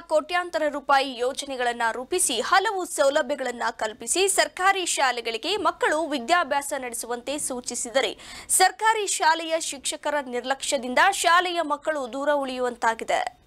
ಕೋಟ್ಯಾಂತರ ರೂಪಾಯಿ ಯೋಜನೆಗಳನ್ನು ರೂಪಿಸಿ ಹಲವು ಸೌಲಭ್ಯಗಳನ್ನು ಕಲ್ಪಿಸಿ ಸರ್ಕಾರಿ ಶಾಲೆಗಳಿಗೆ ಮಕ್ಕಳು ವಿದ್ಯಾಭ್ಯಾಸ ನಡೆಸುವಂತೆ ಸೂಚಿಸಿದರೆ ಸರ್ಕಾರಿ ಶಾಲೆಯ ಶಿಕ್ಷಕರ ನಿರ್ಲಕ್ಷ್ಯದಿಂದ ಶಾಲೆಯ ಮಕ್ಕಳು ದೂರ ಉಳಿಯುವಂತಾಗಿದೆ.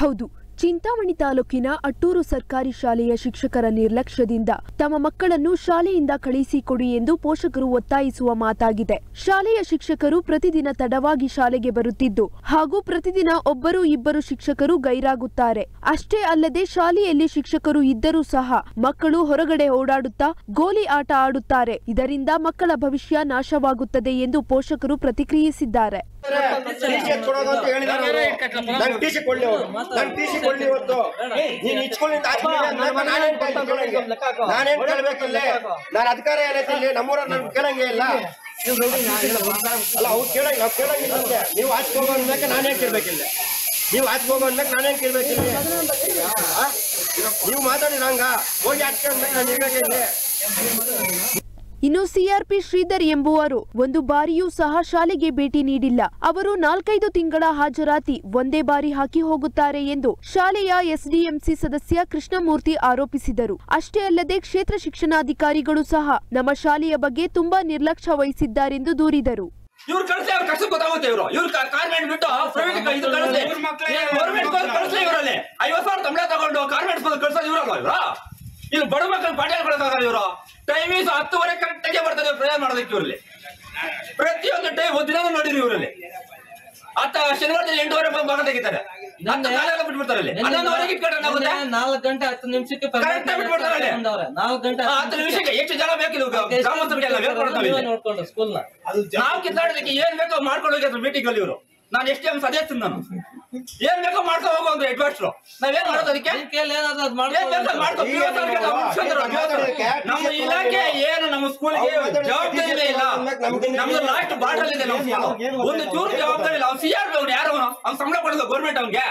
ಹೌದು. ಚಿಂತಾಮಣಿ ತಾಲೂಕಿನ ಅಟ್ಟೂರು ಸರ್ಕಾರಿ ಶಾಲೆಯ ಶಿಕ್ಷಕರ ನಿರ್ಲಕ್ಷ್ಯದಿಂದ ತಮ್ಮ ಮಕ್ಕಳನ್ನು ಶಾಲೆಯಿಂದ ಕಳಿಸಿಕೊಡಿ ಎಂದು ಪೋಷಕರು ಒತ್ತಾಯಿಸುವ ಮಾತಾಗಿದೆ. ಶಾಲೆಯ ಶಿಕ್ಷಕರು ಪ್ರತಿದಿನ ತಡವಾಗಿ ಶಾಲೆಗೆ ಬರುತ್ತಿದ್ದು, ಹಾಗೂ ಪ್ರತಿದಿನ ಒಬ್ಬರು ಇಬ್ಬರು ಶಿಕ್ಷಕರು ಗೈರಾಗುತ್ತಾರೆ. ಅಷ್ಟೇ ಅಲ್ಲದೆ ಶಾಲೆಯಲ್ಲಿ ಶಿಕ್ಷಕರು ಇದ್ದರೂ ಸಹ ಮಕ್ಕಳು ಹೊರಗಡೆ ಓಡಾಡುತ್ತಾ ಗೋಲಿ ಆಟ ಆಡುತ್ತಾರೆ. ಇದರಿಂದ ಮಕ್ಕಳ ಭವಿಷ್ಯ ನಾಶವಾಗುತ್ತದೆ ಎಂದು ಪೋಷಕರು ಪ್ರತಿಕ್ರಿಯಿಸಿದ್ದಾರೆ. ಹೇಳಿದಾರೆ ಟಿ ಸಿ ಕೊಡ್ಲಿ ಟಿ ಸಿ ಕೊಡ್ಲಿ ಇವತ್ತು. ನೀನ್ ನಾನೇನ್ ಕೇಳ್ಬೇಕಿಲ್ಲ ಅಧಿಕಾರ ಏನೈತಿ ನಮ್ಮೂರ ನನ್ ಕೇಳಂಗೆ ಇಲ್ಲ. ಅಲ್ಲ ಅವ್ರು ಕೇಳಂಗ ನಾವ್ ಕೇಳಂಗಿಲ್ಲ ನೀವು ಆಚೆ ಹೋಗೋ ಅಂದಾಗ ನಾನೇನ್ ಕೇಳ್ಬೇಕಿಲ್ಲ. ನೀವು ಆಚೆ ಹೋಗೋ ಅಂದಾಗ ನಾನೇನ್ ಕೇಳ್ಬೇಕಿಲ್ಲ? ನೀವು ಮಾತಾಡಿದ ಹಂಗ ಹೋಗಿ ಆಚೆ ಅಂದಾಗ ನಾನು ಇರ್ಬೇಕಿಲ್ಲ ಇನ್ನು ಸಿಆರ್ಪಿ ಶ್ರೀಧರ್ ಎಂಬುವರು ಒಂದು ಬಾರಿಯೂ ಸಹ ಶಾಲೆಗೆ ಭೇಟಿ ನೀಡಿಲ್ಲ. ಅವರು ನಾಲ್ಕೈದು ತಿಂಗಳ ಹಾಜರಾತಿ ಒಂದೇ ಬಾರಿ ಹಾಕಿ ಹೋಗುತ್ತಾರೆ ಎಂದು ಶಾಲೆಯ ಎಸ್ಡಿಎಂಸಿ ಸದಸ್ಯ ಕೃಷ್ಣಮೂರ್ತಿ ಆರೋಪಿಸಿದರು. ಅಷ್ಟೇ ಅಲ್ಲದೆ ಕ್ಷೇತ್ರ ಶಿಕ್ಷಣಾಧಿಕಾರಿಗಳು ಸಹ ನಮ್ಮ ಶಾಲೆಯ ಬಗ್ಗೆ ತುಂಬಾ ನಿರ್ಲಕ್ಷ್ಯ ವಹಿಸಿದ್ದಾರೆಂದು ದೂರಿದರು. ಇವ್ರು ಕಳಿಸಿ ಅವ್ರ ಕಷ್ಟ ಗೊತ್ತಾಗುತ್ತೆ ಇವರು. ಇವ್ರು ಕಾರ್ಮೆಂಟ್ ಬಿಟ್ಟು ಪ್ರೈವೇಟ್ ಇದು ಕಳಿಸ್ಲಿ. ಗೌರ್ಮೆಂಟ್ ಕಳಿಸ್ಲಿ ಇವರಲ್ಲಿ. ಐವತ್ತು ಸಾವಿರ ಸಂಬಳ ತಗೊಂಡು ಕಾರ್ಮೆಂಟ್ಸ್ ಕಳ್ಸೋದು ಇವರಲ್ಲ ಇವ್ರ? ಇಲ್ಲಿ ಬಡ ಮಕ್ಕಳು ಪಾಠ ಹೇಳ್ಕೊಳ್ತಾರೆ ಇವರು. ಟೈಮಿಂಗ್ಸ್ ಹತ್ತುವರೆ ಕರೆಕ್ಟ್ ಆಗಿ ಬರ್ತದೆ ಪ್ರಯಾಣ ಮಾಡೋದಕ್ಕೆ ಇವರಲ್ಲಿ. ಪ್ರತಿಯೊಂದು ಟೈಮ್ ದಿನ ನೋಡಿರಿ ಇವರಲ್ಲಿ. ಆತ ಶನಿವಾರ ಎಂಟುವರೆ ಬಂದು ಭಾಗ ತೆಗಿತಾರೆ? ನಾಲ್ಕು ಗಂಟೆ ಹತ್ತು ನಿಮಿಷಕ್ಕೆ. ನಾಲ್ಕು ಗಂಟೆ ಹತ್ತು ನಿಮಿಷಕ್ಕೆ ಎಷ್ಟು ಜನ ಬೇಕಿಲ್ಲ. ನೋಡ್ಕೊಂಡು ಸ್ಕೂಲ್ನ ನಾವು ಕಿತ್ತಾಡೋದಕ್ಕೆ ಏನ್ ಬೇಕೋ ಮಾಡ್ಕೊಂಡು ಹೋಗಿ ಮೀಟಿಂಗ್ ಅಲ್ಲಿ ಇವರು. ನಾನು ಎಷ್ಟೇ ಸದಸ್ಯ ನಾನು. ಏನ್ ಬೇಕೋ ಮಾಡ್ಕೊ ಹೋಗುವ ಅಂದ್ರೆ ಮಾಸ್ಟ್ರು ನಾವೇನ್ ಮಾಡೋದು ಅದಕ್ಕೆ? ನಮ್ಮ ಇಲಾಖೆ ಏನು ನಮ್ಮ ಸ್ಕೂಲ್ಗೆ ಜವಾಬ್ದಾರಿ ಇಲ್ಲ. ನಮ್ದು ಲಾಸ್ಟ್ ಬಾರ್ಡರ್ ಇದೆ ಒಂದು ಚೂರು ಜವಾಬ್ದಾರಿ ಇಲ್ಲ. ಅವ್ನು ಸಿ ಆರ್ ಅವ್ನು ಯಾರು ಅವನು? ಅವ್ನು ಸಂಬಳ ಕೊಡೋದು ಗೌರ್ಮೆಂಟ್ ಅವ್ನಿಗೆ.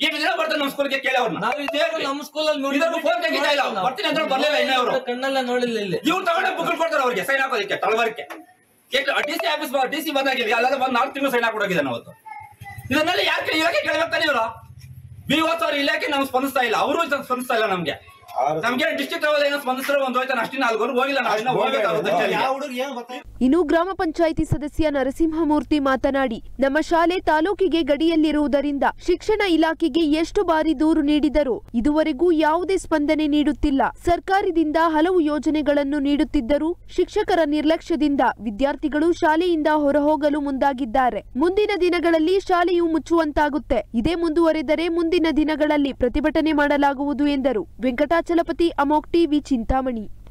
ಈಗ ದಿನ ಬರ್ತಾನೆ ನಮ್ಮ ಸ್ಕೂಲ್ಗೆ ಕೇಳಿ ಅವ್ರನ್ನ. ನಾವು ಇದೇ ನಮ್ಮ ಸ್ಕೂಲಲ್ಲಿ ನೋಡಿ ನೋಡಿದ್ರು ಫೋನ್ ತೆಗಿತಾ ಇಲ್ಲ ಅವ್ನು. ಬರ್ತೀನಿ ಅಂದ್ರೆ ಬರ್ಲಿಲ್ಲ ಇನ್ನ ಕಣ್ಣಲ್ಲ ಕಣ್ಣೆಲ್ಲ ನೋಡಿಲ್ಲ ಇಲ್ಲಿ. ಇವ್ರು ತಗೊಂಡೆ ಬುಕ್ ಕೊಡ್ತಾರೆ ಅವ್ರಿಗೆ ಸೈನ್ ಹಾಕೋದಕ್ಕೆ ತಳವರಕ್ಕೆ. ಡಿಸಿ ಆಫೀಸ್ ಡಿಸಿ ಅಲ್ಲಾದ್ರೆ ಅಲ್ಲೆಲ್ಲ ಬಂದು ನಾಲ್ಕು ತಿಂಗಳು ಸೈನ್ ಹಾಕೊಡೋಗಿದೆ ಅವತ್ತು. ಇದನ್ನೆಲ್ಲ ಯಾಕೆ ಇಲಾಖೆ ಕೇಳಬೇಕಾನೆ ಇವರು? ಬಿ ಅವ್ರ ಇಲಾಖೆ ನಮ್ಗೆ ಸ್ಪಂದಿಸ್ತಾ ಇಲ್ಲ. ಅವರು ಸ್ಪಂದಿಸ್ತಾ ಇಲ್ಲ ನಮ್ಗೆ. ನಮ್ಗೆ ಡಿಸ್ಟ್ರಿಕ್ಟ್ ಲೆವೆಲ್ ಏನೋ ಸ್ಪಂದಿಸಿದ್ರೆ ಒಂದು ಹೋಯ್ತಾನೆ ಅಷ್ಟಿನ ಅಲ್ಗೋರು ಹೋಗಿಲ್ಲ ನಾವು ಇನ್ನ ಹೋಗ್ಬೇಕಾಗುತ್ತೆ ಅಷ್ಟೇ. ಇನ್ನು ಗ್ರಾಮ ಪಂಚಾಯಿತಿ ಸದಸ್ಯ ನರಸಿಂಹಮೂರ್ತಿ ಮಾತನಾಡಿ ನಮ್ಮ ಶಾಲೆ ತಾಲೂಕಿಗೆ ಗಡಿಯಲ್ಲಿರುವುದರಿಂದ ಶಿಕ್ಷಣ ಇಲಾಖೆಗೆ ಎಷ್ಟು ಬಾರಿ ದೂರು ನೀಡಿದರೂ ಇದುವರೆಗೂ ಯಾವುದೇ ಸ್ಪಂದನೆ ನೀಡುತ್ತಿಲ್ಲ. ಸರ್ಕಾರದಿಂದ ಹಲವು ಯೋಜನೆಗಳನ್ನು ನೀಡುತ್ತಿದ್ದರೂ ಶಿಕ್ಷಕರ ನಿರ್ಲಕ್ಷ್ಯದಿಂದ ವಿದ್ಯಾರ್ಥಿಗಳು ಶಾಲೆಯಿಂದ ಹೊರಹೋಗಲು ಮುಂದಾಗಿದ್ದಾರೆ. ಮುಂದಿನ ದಿನಗಳಲ್ಲಿ ಶಾಲೆಯು ಮುಚ್ಚುವಂತಾಗುತ್ತೆ. ಇದೇ ಮುಂದುವರೆದರೆ ಮುಂದಿನ ದಿನಗಳಲ್ಲಿ ಪ್ರತಿಭಟನೆ ಮಾಡಲಾಗುವುದು ಎಂದರು. चलपति अमोक्टी वी चिंतामणि।